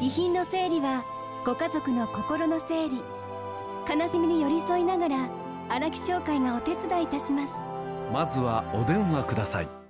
遺品の整理はご家族の心の整理。悲しみに寄り添いながら荒木商会がお手伝いいたします。まずはお電話ください。